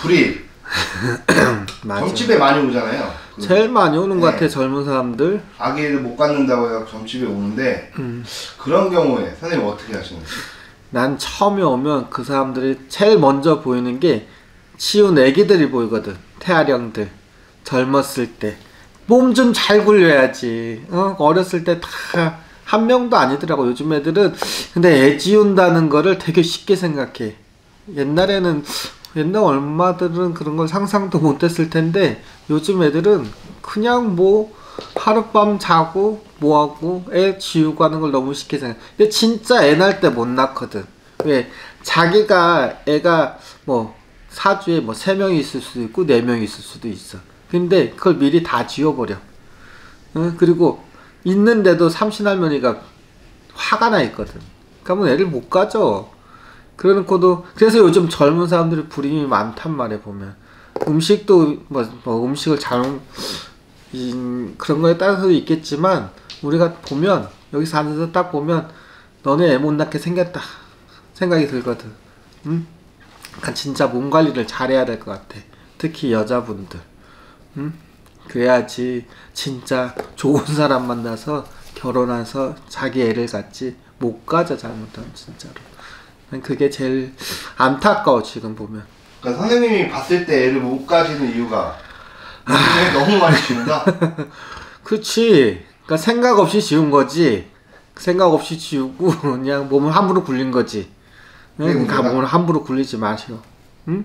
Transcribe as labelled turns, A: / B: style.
A: 불이
B: 맞아.
A: 점집에 많이 오잖아요. 그
B: 제일 많이 오는 것
A: 네.
B: 같아 젊은 사람들.
A: 아기를 못 갖는다고 해서 점집에 오는데
B: 음.
A: 그런 경우에 선생님 어떻게 하시는지
B: 난 처음에 오면 그 사람들이 제일 먼저 보이는 게 치운 애기들이 보이거든. 태아령들. 젊었을 때. 몸 좀 잘 굴려야지. 어? 어렸을 때 다 한 명도 아니더라고. 요즘 애들은. 근데 애 지운다는 거를 되게 쉽게 생각해. 옛날에는, 옛날 엄마들은 그런 걸 상상도 못 했을 텐데, 요즘 애들은 그냥 뭐, 하룻밤 자고, 뭐하고, 애 지우고 하는 걸 너무 쉽게 생각해. 근데 진짜 애 낳을 때 못 낳거든. 왜? 자기가, 애가 뭐, 사주에 뭐, 세 명이 있을 수도 있고, 네 명이 있을 수도 있어. 근데 그걸 미리 다 지워버려. 응? 그리고 있는데도 삼신할머니가 화가 나 있거든. 그러면 애를 못 가져. 그래놓고도 그래서 요즘 젊은 사람들이 불임이 많단 말이야 보면 음식도 뭐, 뭐 음식을 잘 이, 그런 거에 따라서도 있겠지만 우리가 보면 여기서 앉아서 딱 보면 너네 애 못 낳게 생겼다 생각이 들거든. 응? 진짜 몸 관리를 잘해야 될 것 같아. 특히 여자분들. 응? 그래야지 진짜 좋은 사람 만나서 결혼해서 자기 애를 갖지 못 가져 잘못하면 진짜로 난 그게 제일 안타까워 지금 보면.
A: 그러니까 선생님이 봤을 때 애를 못 가지는 이유가 요즘에 너무 많이 지운다.
B: 그렇지 그러니까 생각 없이 지운 거지. 생각 없이 지우고 그냥 몸을 함부로 굴린 거지. 응? 그러니까 몸을 함부로 굴리지 마시오 응?